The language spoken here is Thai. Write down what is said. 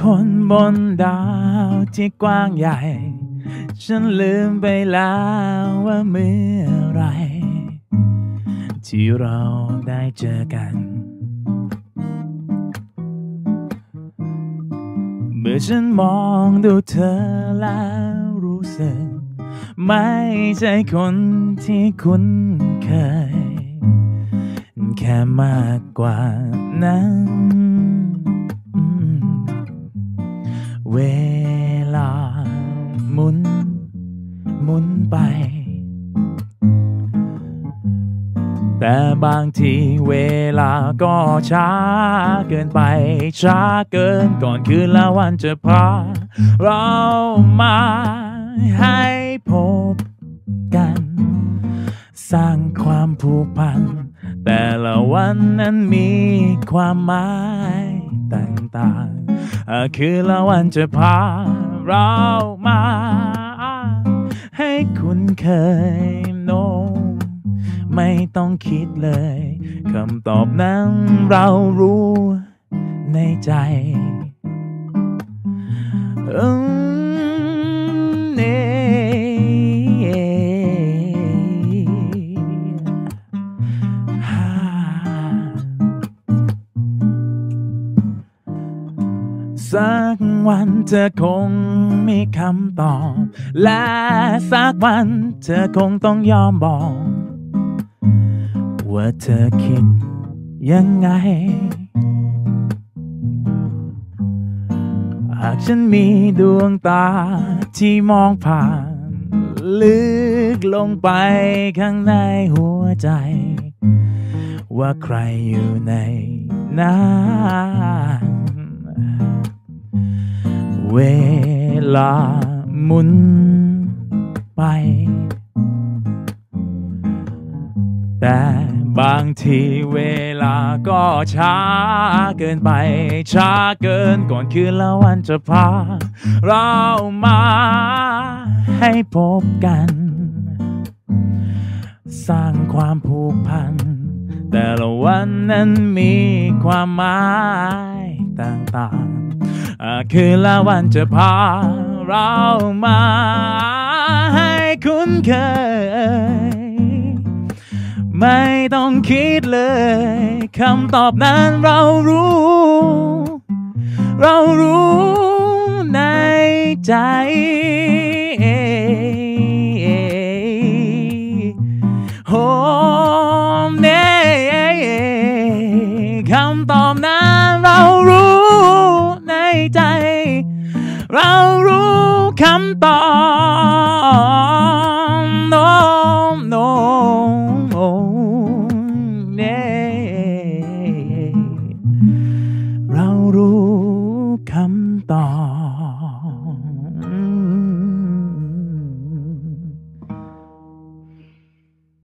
คนบนดาวที่กว้างใหญ่ ฉันลืมไปแล้วว่าเมื่อไร ที่เราได้เจอกัน เมื่อฉันมองดูเธอแล้วรู้สึก ไม่ใช่คนที่คุ้นเคย แค่มากกว่านั้น เวลาหมุนหมุนไป แต่บางทีเวลาก็ช้าเกินไป ช้าเกินก่อนคืนและวันจะพา เรามาให้พบกัน สร้างความผูกพัน แต่ละวันนั้นมีความหมายต่างๆ คือละวันจะพาเรามา ให้คุณเคยโน้ไม่ต้องคิดเลยคำตอบนั้นเรารู้ในใจ สักวันเธอคงมีคำตอบ และสักวันเธอคงต้องยอมบอก ว่าเธอคิดยังไง หากฉันมีดวงตาที่มองผ่าน ลึกลงไปข้างในหัวใจ ว่าใครอยู่ในนั้น เวลาหมุนไป แต่บางทีเวลาก็ช้าเกินไป ช้าเกินก่อนคืนและวันจะพา เรามาให้พบกัน สร้างความผูกพัน แต่ละวันนั้นมีความหมายต่างๆ คืนและวันจะพาเรามาให้คุ้นเคย ไม่ต้องคิดเลยคำตอบนั้นเรารู้ เรารู้ในใจโฮมเน่คำตอบนั้น จ เรารู้คำตอบ no no no yeah. เรารู้คำตอบ